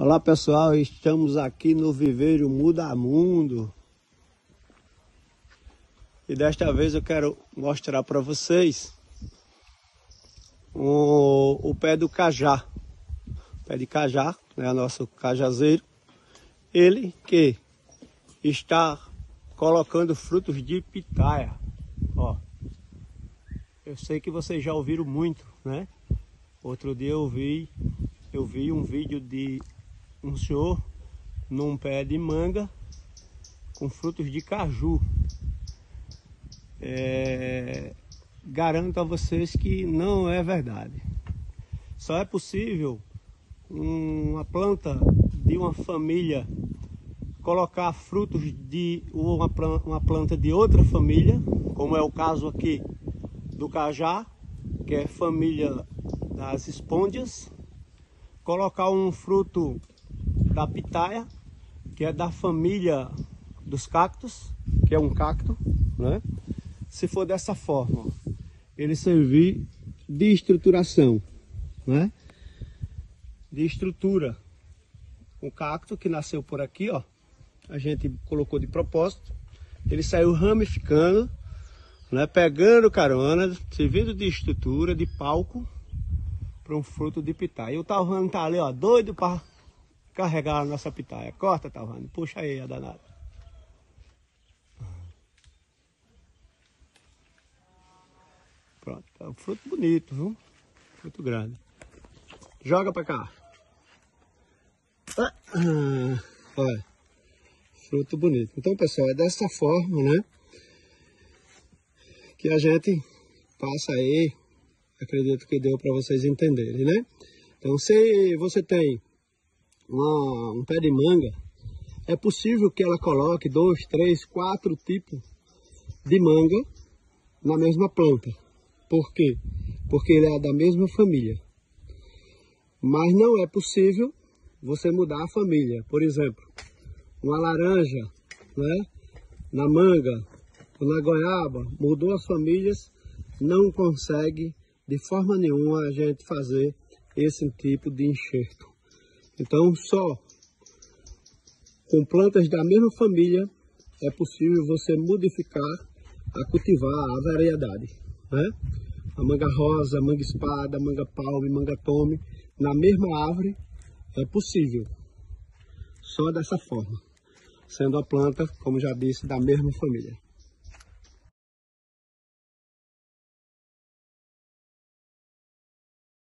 Olá pessoal, estamos aqui no Viveiro Muda Mundo e desta vez eu quero mostrar para vocês o, o, pé do cajá, o pé de cajá, né, nosso cajazeiro, ele que está colocando frutos de pitaia, ó. Eu sei que vocês já ouviram muito, né? Outro dia eu vi, eu vi um vídeo de um senhor num pé de manga com frutos de caju. É, garanto a vocês que não é verdade. Só é possível uma planta de uma família colocar frutos de uma planta, uma planta de outra família, como é o caso aqui do cajá, que é família das espôndias, colocar um fruto da pitaia, que é da família dos cactos, que é um cacto, né? Se for dessa forma, ele servir de estruturação, né? De estrutura. O cacto que nasceu por aqui, ó, a gente colocou de propósito, ele saiu ramificando, né? Pegando carona, servindo de estrutura, de palco para um fruto de pitaia. E o Talvano tá ali, ó, doido para carregar a nossa pitaia. Corta, Talvano, puxa aí a danada. Pronto, é um fruto bonito, viu? Fruto grande. Joga pra cá. Ah, olha, fruto bonito. Então, pessoal, é dessa forma, né? Que a gente passa aí, acredito que deu para vocês entenderem, né? Então, se você tem uma, um pé de manga, é possível que ela coloque dois, três, quatro tipos de manga na mesma planta. Por quê? Porque ele é da mesma família. Mas não é possível você mudar a família. Por exemplo, uma laranja, né? na manga na goiaba, mudou as famílias, não consegue de forma nenhuma a gente fazer esse tipo de enxerto. Então, só com plantas da mesma família é possível você modificar a cultivar a variedade. Né? A manga rosa, manga espada, manga palme, manga tome, na mesma árvore é possível. Só dessa forma. Sendo a planta, como já disse, da mesma família.